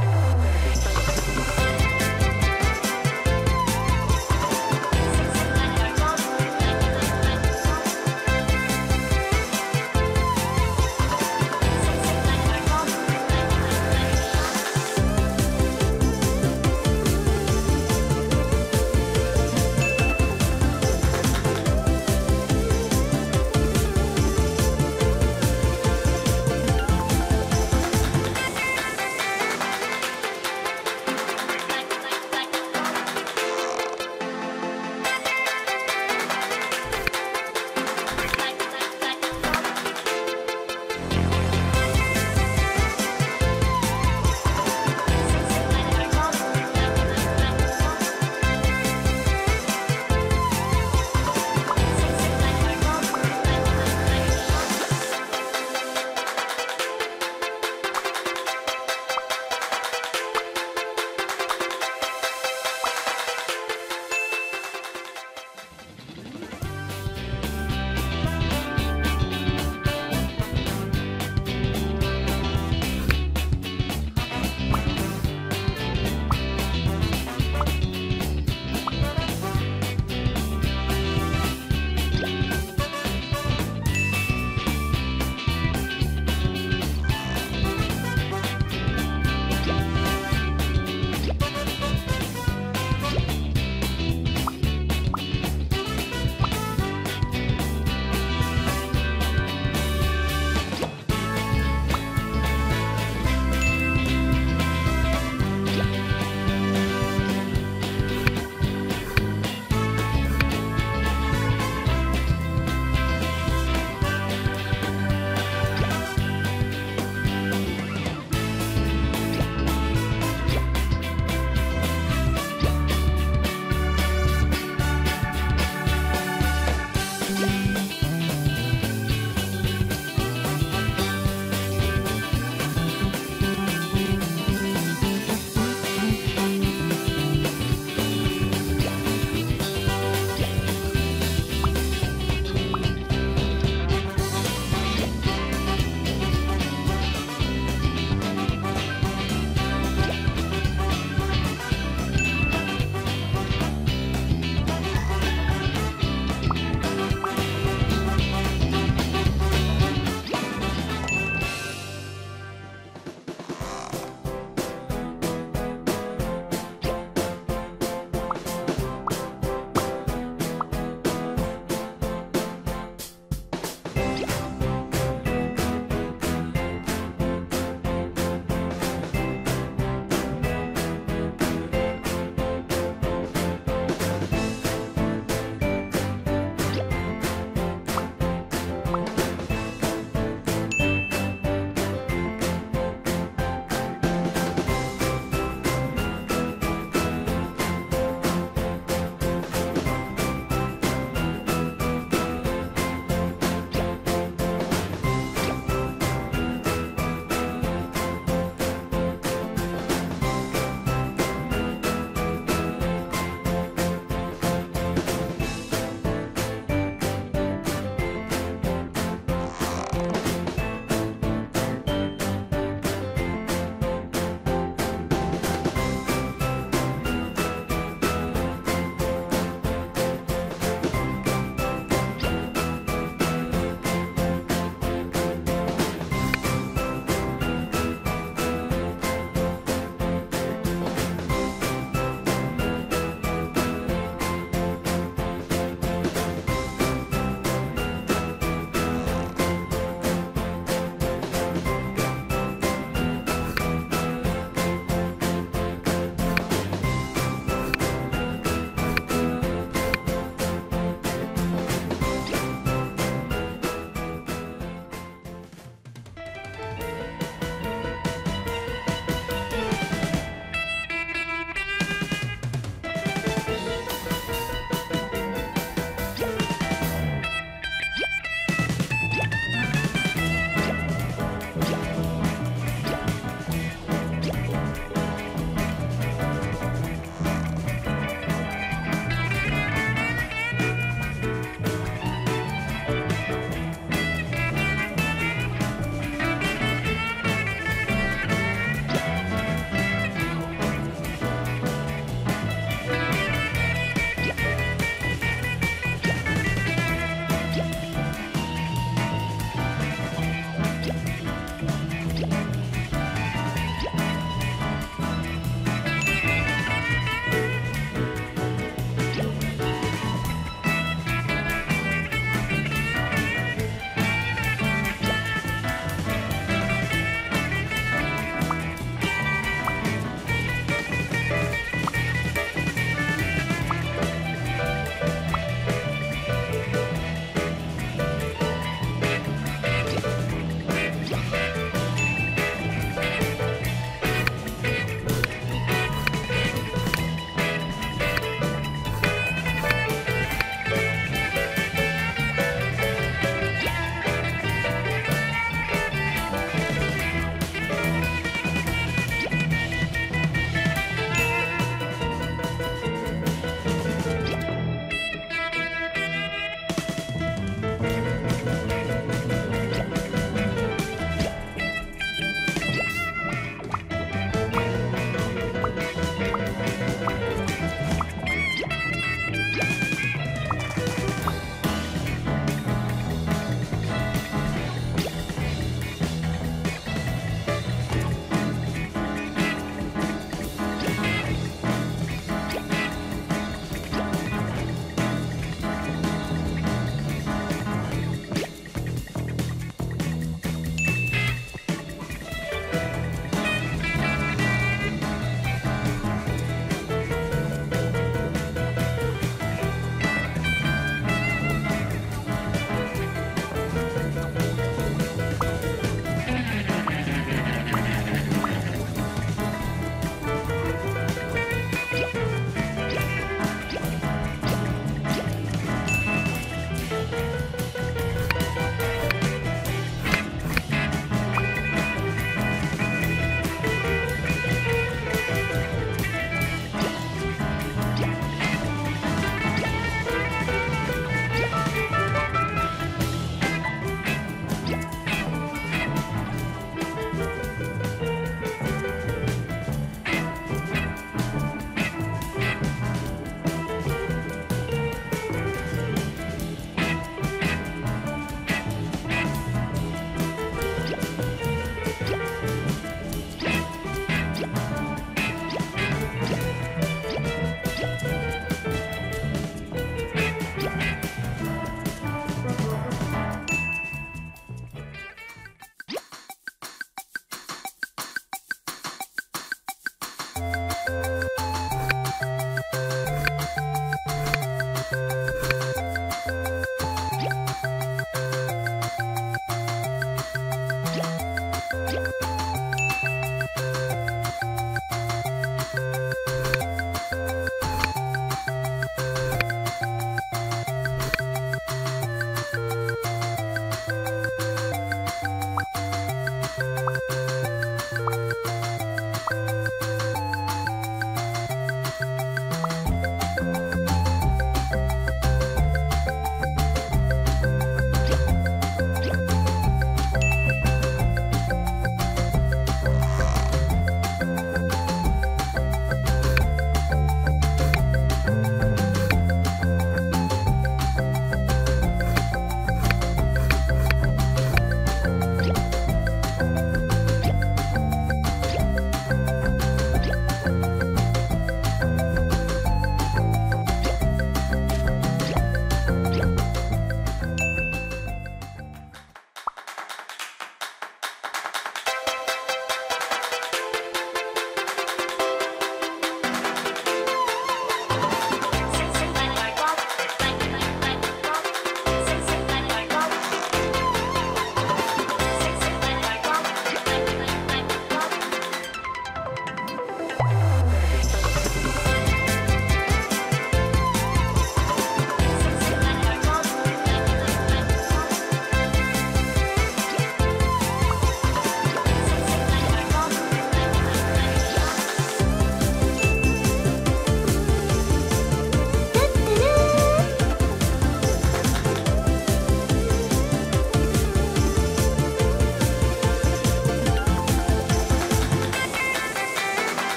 Bye.